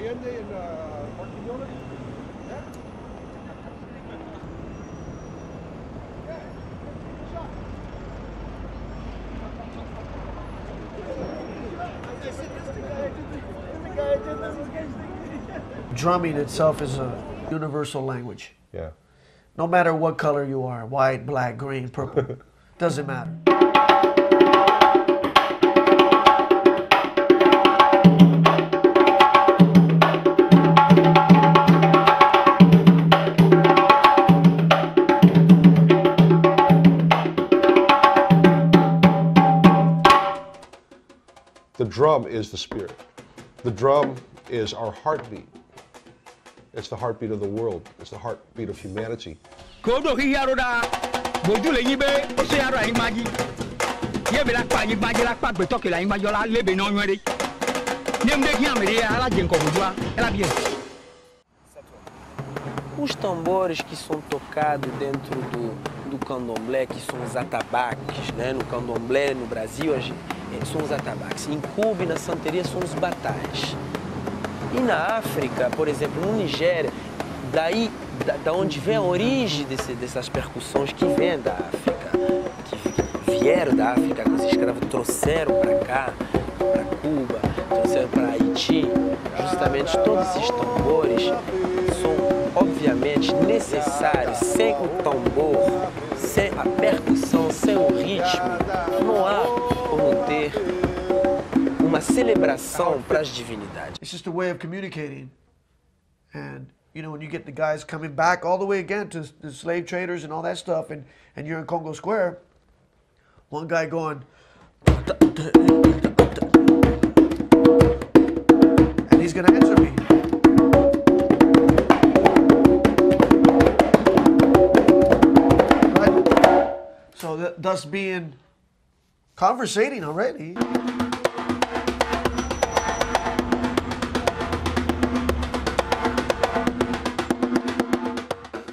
Allende and uh, Marquinhos? Yeah. Drumming itself is a universal language. Yeah. No matter what color you are white, black, green, purple doesn't matter. Drum is the spirit. The drum is our heartbeat. It's the heartbeat of the world. It's the heartbeat of humanity. Os tambores que são tocados dentro do, do candomblé, que são os atabaques, né? No candomblé, no Brasil, são os atabaques. Em Cuba e na Santeria são os batais. E na África, por exemplo, no Nigéria, daí da, da onde vem a origem desse, dessas percussões que vêm da África, que vieram da África, que os escravos trouxeram para cá, para Cuba, trouxeram para Haiti, justamente todos esses tambores são obviamente necessários. Sem o tambor, sem a percussão, sem o ritmo, não há como ter uma celebração para as divindades. It's just a way of communicating. And, you know, when you get the guys coming back all the way again to the slave traders and all that stuff, and, and you're in Congo Square, one guy going, and he's going to answer me. Th- thus being conversating already.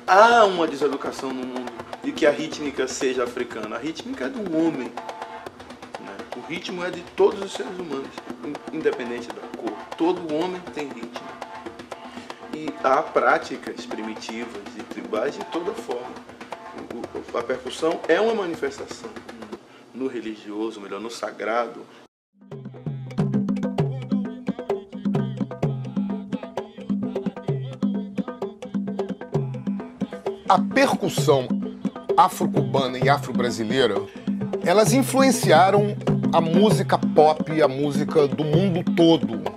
Há uma deseducação no mundo de que a rítmica seja africana. A rítmica é do homem. né? O ritmo é de todos os seres humanos, in- independente da cor. Todo homem tem ritmo. E há práticas primitivas e tribais de toda forma. A percussão é uma manifestação no religioso, melhor, no sagrado, A percussão afro-cubana e afro-brasileira, elas influenciaram a música pop a música do mundo todo.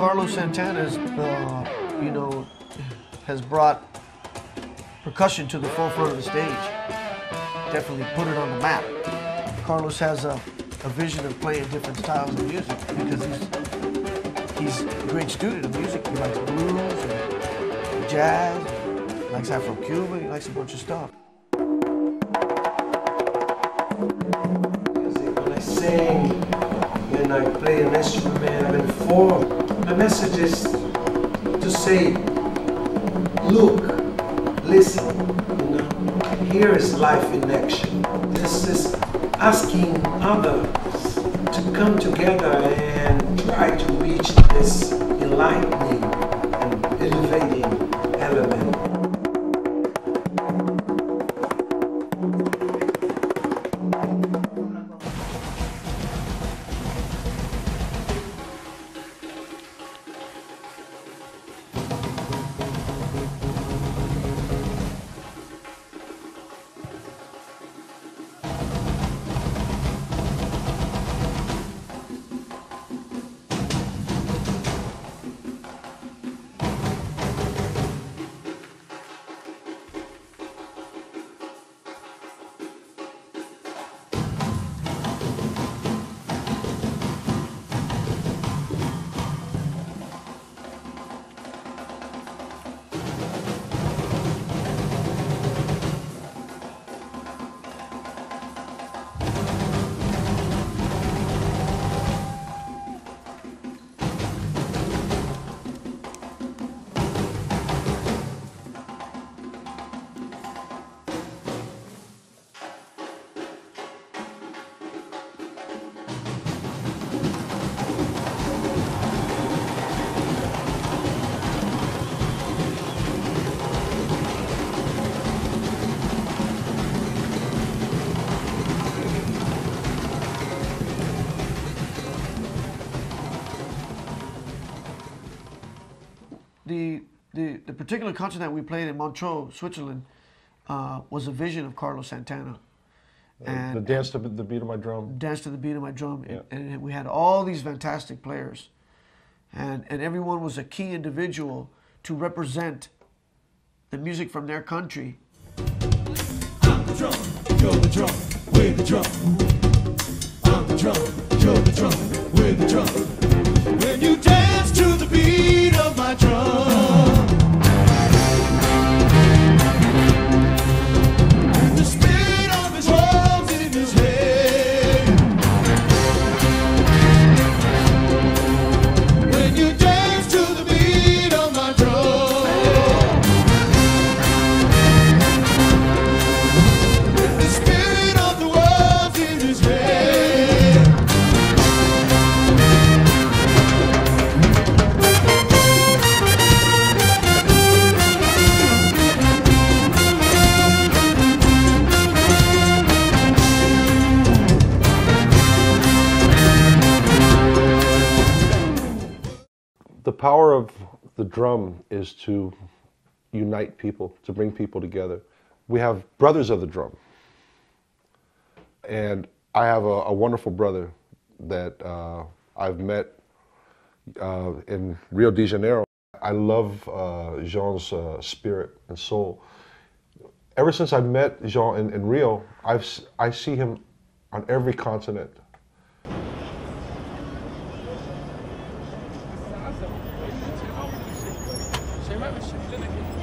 Carlos Santana's, uh, you know, has brought percussion to the forefront of the stage. Definitely put it on the map. Carlos has a, a vision of playing different styles of music because he's he's a great student of music. He likes blues and jazz, he likes Afro-Cuban, he likes a bunch of stuff. When I sing and I play an instrument and perform, my message is to say, look, listen, you know, here is life in action. This is asking others to come together and try to reach this enlightening the, the particular concert that we played in Montreux, Switzerland, uh, was a vision of Carlos Santana. And the dance to the beat of my drum. dance to the beat of my drum, Yeah. and, and we had all these fantastic players, and and everyone was a key individual to represent the music from their country. I'm the drum, you're the drum, we're the drum. I'm the drum, you're the drum, we're the drum. When you dance to the beat of my drum. Power of the drum is to unite people, to bring people together. We have brothers of the drum. And I have a, a wonderful brother that uh, I've met uh, in Rio de Janeiro. I love uh, Jean's uh, spirit and soul. Ever since I met Jean in, in Rio, I've, I see him on every continent. Clinic.